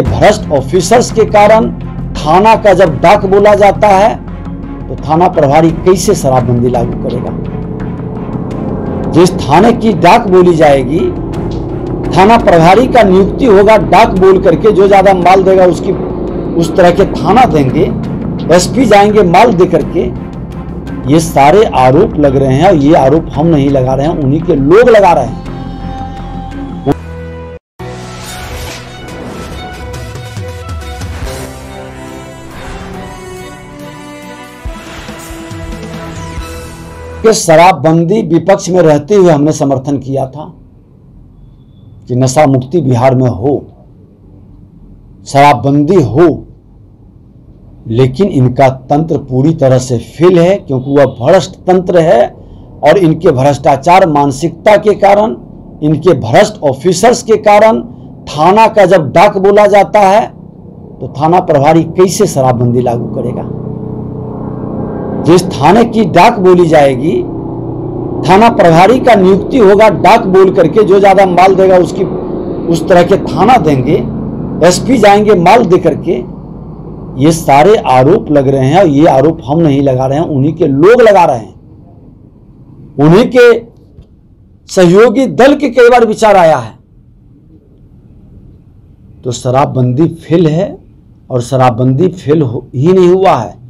भ्रष्ट ऑफिसर्स के कारण थाना का जब डाक बोला जाता है तो थाना प्रभारी कैसे शराबबंदी लागू करेगा? जिस थाने की डाक बोली जाएगी, थाना प्रभारी का नियुक्ति होगा, डाक बोल करके जो ज़्यादा माल देगा, उसकी, उस तरह के थाना देंगे, एसपी जाएँगे माल दे करके, ये सारे आरोप लग रहे हैं और ये आरोप हम नहीं लगा रहे हैं, उन्हीं के लोग लगा रहे हैं। कि शराबबंदी विपक्ष में रहते हुए हमने समर्थन किया था कि नशा मुक्ति बिहार में हो, शराबबंदी हो, लेकिन इनका तंत्र पूरी तरह से फेल है क्योंकि वह भ्रष्ट तंत्र है और इनके भ्रष्टाचार मानसिकता के कारण, इनके भ्रष्ट ऑफिसर्स के कारण, थाना का जब डाक बोला जाता है तो थाना प्रभारी कैसे शराबबंदी लागू करेगा? जिस थाने की डाक बोली जाएगी, थाना प्रभारी का नियुक्ति होगा, डाक बोल करके जो ज़्यादा माल देगा उसकी, उस तरह के थाना देंगे, एसपी जाएँगे माल दे करके, ये सारे आरोप लग रहे हैं और ये आरोप हम नहीं लगा रहे हैं, उन्हीं के लोग लगा रहे हैं। उन्हीं के सहयोगी दल के कई बार विचार आया है। तो शराबबंदी फेल है और शराबबंदी फेल ही नहीं हुआ है।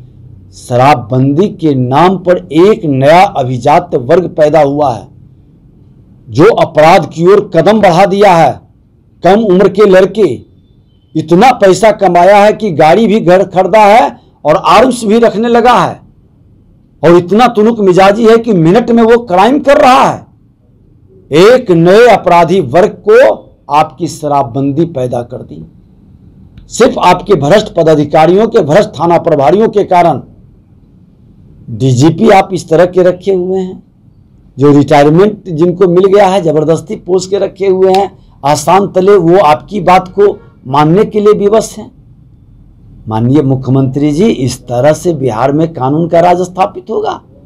शराबबंदी के नाम पर एक नया अभिजात वर्ग पैदा हुआ है, जो अपराध की ओर कदम बढ़ा दिया है। कम उम्र के लड़के, इतना पैसा कमाया है कि गाड़ी भी घर खरीदा है और आर्म्स भी रखने लगा है। और इतना तुनुक मिजाजी है कि मिनट में वो क्राइम कर रहा है। एक नए अपराधी वर्ग को आपकी शराबबंदी पैदा कर दी। सिर्फ़ आपके भ्रष्ट पदाधिकारियों के, भ्रष्ट थाना प्रभारियों के कारण डीजीपी आप इस तरह के रखे हुए हैं, जो रिटायरमेंट जिनको मिल गया है, ज़बरदस्ती पोस्ट के रखे हुए हैं, आसान तले वो आपकी बात को मानने के लिए विवश हैं। माननीय मुख्यमंत्री जी, इस तरह से बिहार में कानून का राज स्थापित होगा।